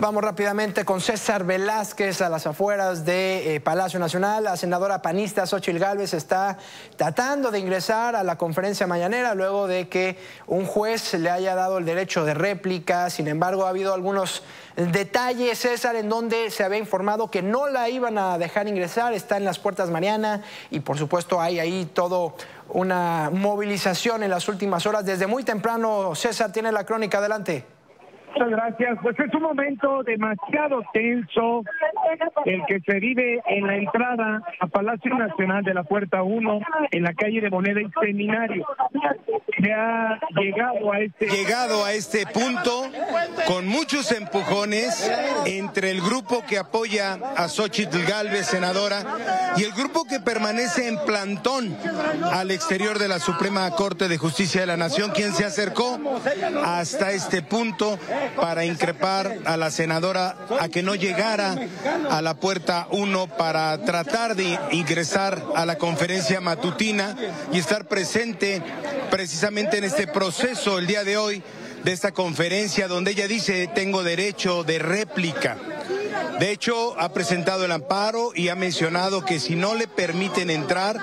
Vamos rápidamente con César Velázquez a las afueras de eh, Palacio Nacional. La senadora panista Xochil Gálvez está tratando de ingresar a la conferencia mañanera luego de que un juez le haya dado el derecho de réplica. Sin embargo, ha habido algunos detalles, César, en donde se había informado que no la iban a dejar ingresar. Está en las puertas Mariana y por supuesto hay ahí todo una movilización en las últimas horas. Desde muy temprano, César tiene la crónica. Adelante. Muchas gracias. Pues es un momento demasiado tenso el que se vive en la entrada a Palacio Nacional de la Puerta 1 en la calle de Moneda y Seminario. Se ha llegado a este llegado a este punto con muchos empujones entre el grupo que apoya a Xochitl Galvez, senadora, y el grupo que permanece en plantón al exterior de la Suprema Corte de Justicia de la Nación, quien se acercó hasta este punto para increpar a la senadora a que no llegara a la puerta 1 para tratar de ingresar a la conferencia matutina y estar presente precisamente en este proceso el día de hoy de esta conferencia donde ella dice tengo derecho de réplica. De hecho, ha presentado el amparo y ha mencionado que si no le permiten entrar,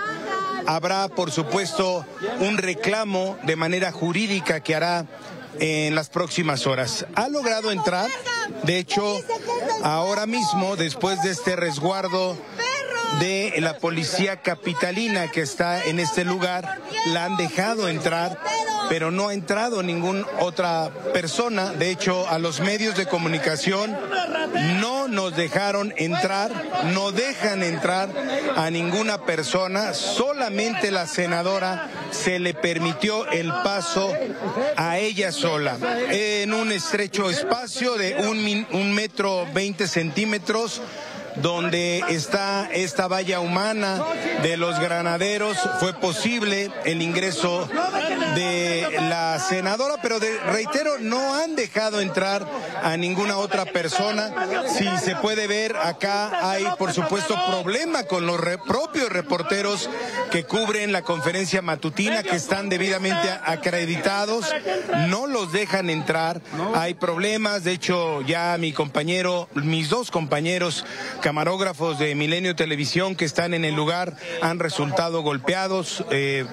habrá, por supuesto, un reclamo de manera jurídica que hará en las próximas horas. Ha logrado entrar, de hecho, ahora mismo, después de este resguardo de la policía capitalina que está en este lugar, la han dejado entrar pero no ha entrado ninguna otra persona. De hecho, a los medios de comunicación no nos dejaron entrar, no dejan entrar a ninguna persona, solamente la senadora se le permitió el paso a ella sola, en un estrecho espacio de un, un metro veinte centímetros donde está esta valla humana de los granaderos, fue posible el ingreso de la senadora, pero reitero, no han dejado entrar a ninguna otra persona. Si se puede ver, acá hay, por supuesto, problema con los propios reporteros que cubren la conferencia matutina, que están debidamente acreditados, no los dejan entrar, hay problemas, de hecho ya mi compañero, mis dos compañeros camarógrafos de Milenio Televisión que están en el lugar han resultado golpeados eh,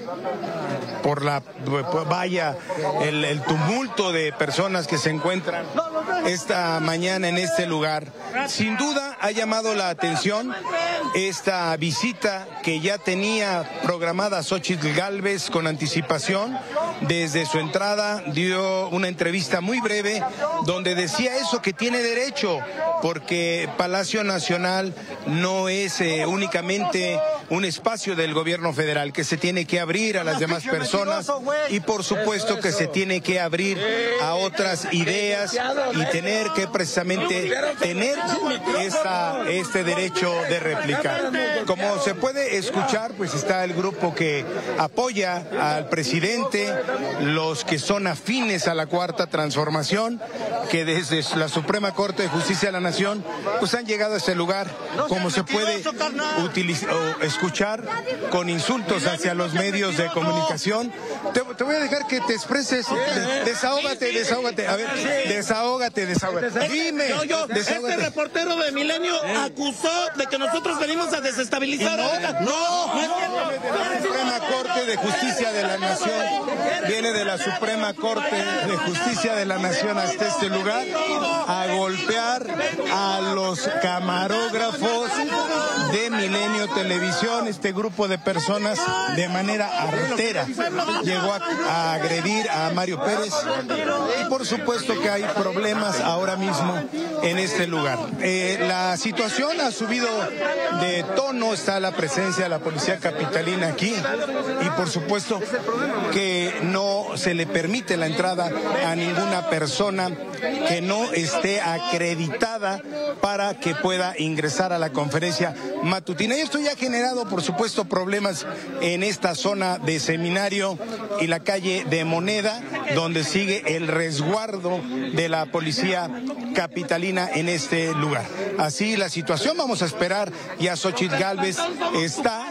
por la vaya el, tumulto de personas que se encuentran esta mañana en este lugar. Sin duda ha llamado la atención esta visita que ya tenía programada Xochitl Galvez con anticipación. Desde su entrada dio una entrevista muy breve donde decía eso, que tiene derecho, porque Palacio Nacional no es eh, únicamente un espacio del gobierno federal, que se tiene que abrir a las demás personas y por supuesto que se tiene que abrir a otras ideas y tener que precisamente tener esta, este derecho de réplica. Como se puede escuchar, pues está el grupo que apoya al presidente, los que son afines a la cuarta transformación, que desde la Suprema Corte de Justicia de la Nación, pues han llegado a este lugar, como se puede utilizar, escuchar, con insultos hacia los medios de comunicación. Te, voy a dejar que te expreses, desahógate, desahógate, a ver, desahógate, desahógate. Dime, este reportero de Milenio acusó de que nosotros venimos a desestabilizar. No, no, la Suprema Corte de Justicia de la Nación viene de la Suprema Corte de Justicia de la Nación hasta este lugar a golpear a los Milenio Televisión, este grupo de personas de manera artera llegó a, agredir a Mario Pérez y por supuesto que hay problemas ahora mismo en este lugar. Eh, la situación ha subido de tono, está la presencia de la policía capitalina aquí y por supuesto que no se le permite la entrada a ninguna persona que no esté acreditada para que pueda ingresar a la conferencia matutina. Y esto ya ha generado, por supuesto, problemas en esta zona de seminario y la calle de Moneda, donde sigue el resguardo de la policía capitalina en este lugar. Así la situación, vamos a esperar, ya Xochitl Galvez está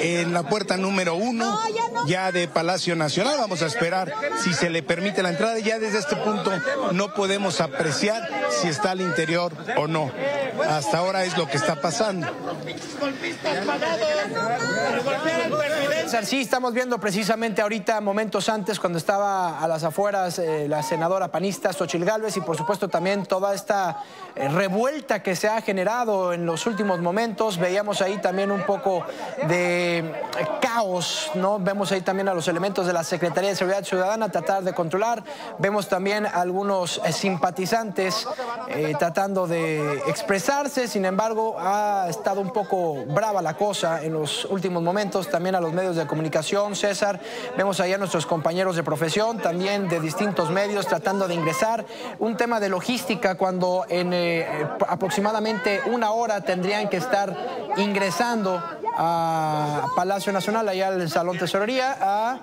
en la puerta número uno, ya de Palacio Nacional, vamos a esperar si se le permite la entrada, ya desde este punto no podemos apreciar si está al interior o no. Hasta ahora es lo que está pasando. Sí, estamos viendo precisamente ahorita, momentos antes, cuando estaba a las afueras eh, la senadora panista Xochil Gálvez y por supuesto también toda esta eh, revuelta que se ha generado en los últimos momentos. Veíamos ahí también un poco de eh, caos, ¿no? Vemos ahí también a los elementos de la Secretaría de Seguridad Ciudadana tratar de controlar. Vemos también algunos simpatizantes tratando de expresarse, sin embargo, ha estado un poco brava la cosa en los últimos momentos, también a los medios de comunicación, César. Vemos ahí a nuestros compañeros de profesión, también de distintos medios, tratando de ingresar. Un tema de logística, cuando en eh, aproximadamente una hora tendrían que estar ingresando a Palacio Nacional, allá al Salón Tesorería, a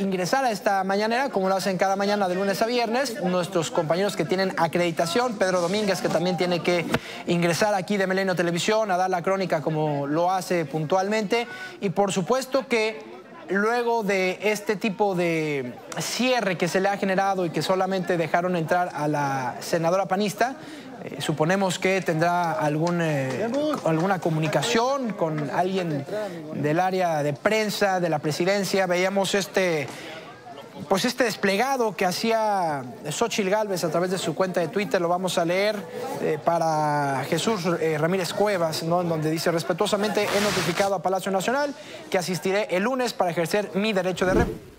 ingresar a esta mañanera, como lo hacen cada mañana de lunes a viernes. Nuestros compañeros que tienen acreditación, Pedro Domínguez, que también tiene que ingresar aquí de Melenio Televisión a dar la crónica como lo hace puntualmente. Y por supuesto que luego de este tipo de cierre que se le ha generado y que solamente dejaron entrar a la senadora panista, eh, suponemos que tendrá algún, eh, alguna comunicación con alguien del área de prensa, de la presidencia. Veíamos este, pues este desplegado que hacía Xochil Gálvez a través de su cuenta de Twitter, lo vamos a leer eh, para Jesús Ramírez Cuevas, ¿no? en donde dice respetuosamente he notificado a Palacio Nacional que asistiré el lunes para ejercer mi derecho de rep